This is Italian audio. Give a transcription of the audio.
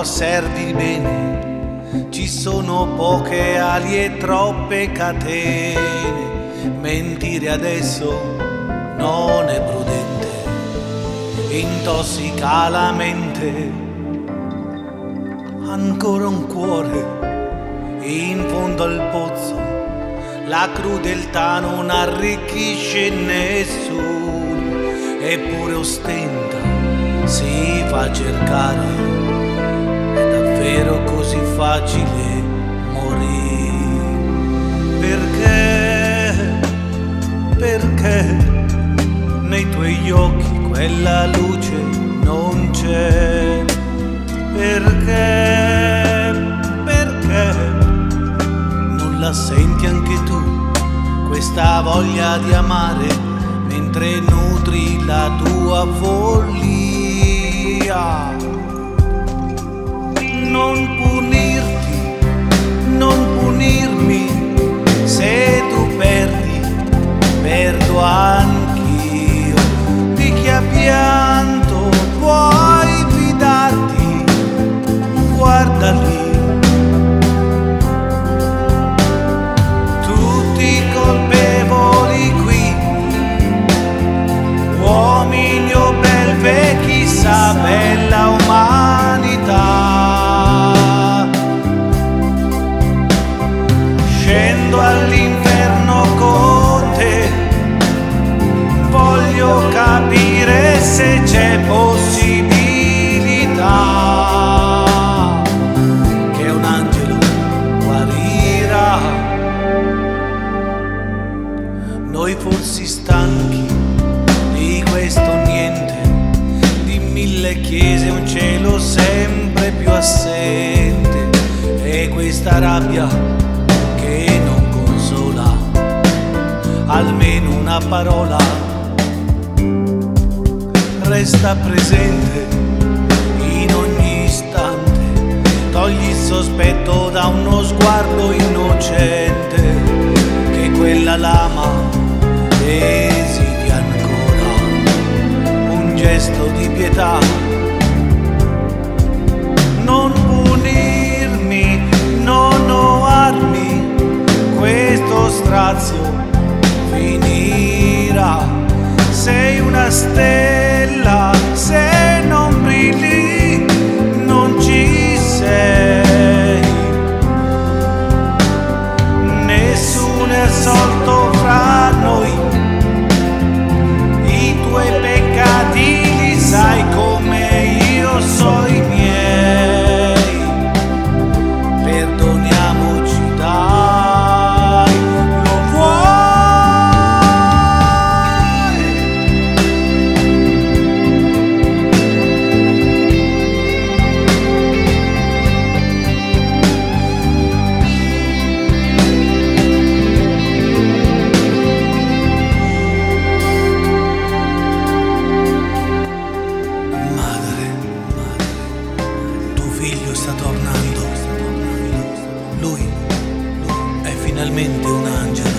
osservi bene, ci sono poche ali e troppe catene. Mentire adesso non è prudente, intossica la mente. Ancora un cuore in fondo al pozzo, la crudeltà non arricchisce nessuno, eppure ostenta, si fa cercare, è davvero così facile morire. Perché, perché nei tuoi occhi quella luce non c'è? Perché, perché non la senti anche tu questa voglia di amare mentre nutri la tua follia? Non punirti, all'inferno con te, voglio capire se c'è possibilità che un angelo guarirà. Noi forsi stanchi di questo niente, di mille chiese, un cielo sempre più assente e questa rabbia parola resta presente in ogni istante, togli il sospetto da uno sguardo innocente che quella lama esiti ancora, un gesto di pietà. Finalmente un angelo.